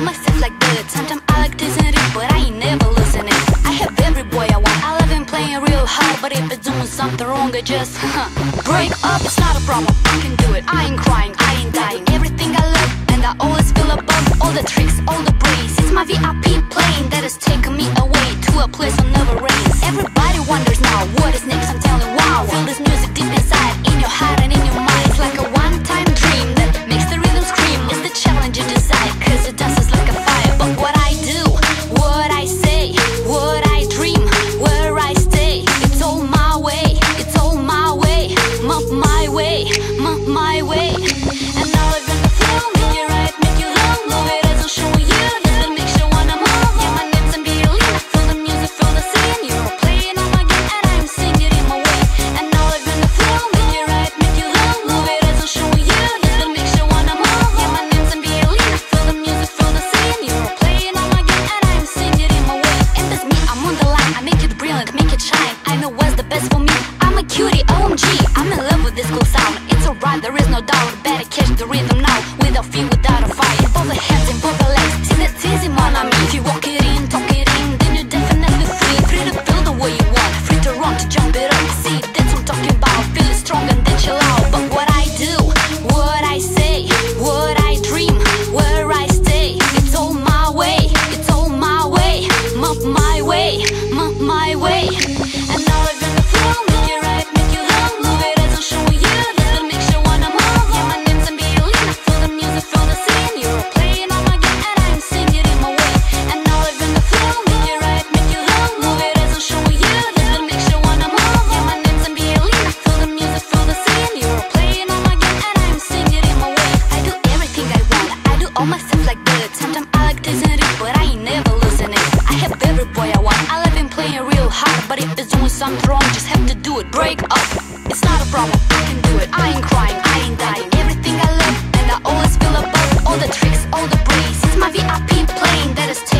on myself like that Sometimes I like teasing it, but I ain't never listening. I have every boy I want, I love him playing real hard But if it's doing something wrong, I just break up. It's not a problem, I can do it, I ain't crying, I ain't dying. Everything I love, and I always feel above All the tricks, all the the best for me. I'm a cutie, OMG I'm in love with this cool sound. It's alright, there is no doubt. Better catch the rhythm now. With a fear, without a fight. Both the heads in purple all my stuff like bullets Sometimes I like teasing it, but I ain't never losing it. I have every boy I want, I love him playing real hard But if there's doing something wrong, just have to do it, break up. It's not a problem, I can do it, I ain't crying, I ain't dying. Everything I love, and I always feel above. All the tricks, all the breeze, it's my VIP plane that is taking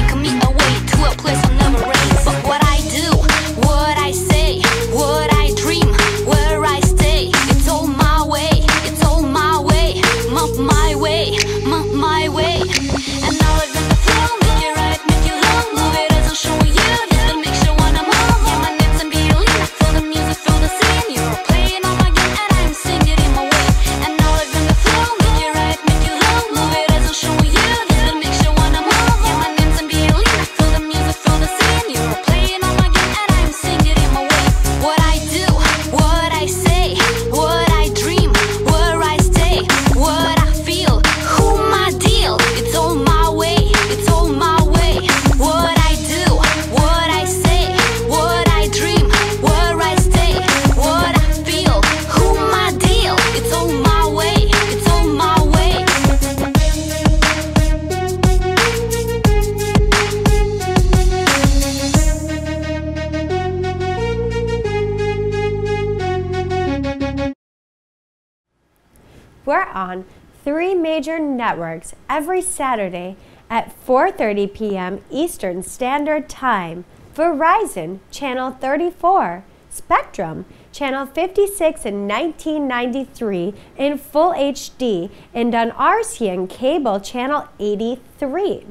We're on three major networks every Saturday at 4:30 p.m. Eastern Standard Time. Verizon channel 34, Spectrum channel 56 in 1993 in full HD and on RCN cable channel 83.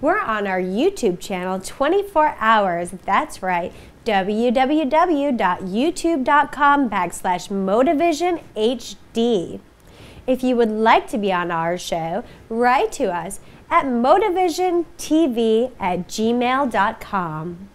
We're on our YouTube channel 24 hours. That's right www.youtube.com backslash motavisionhd. If you would like to be on our show, write to us at motivationtv at gmail.com.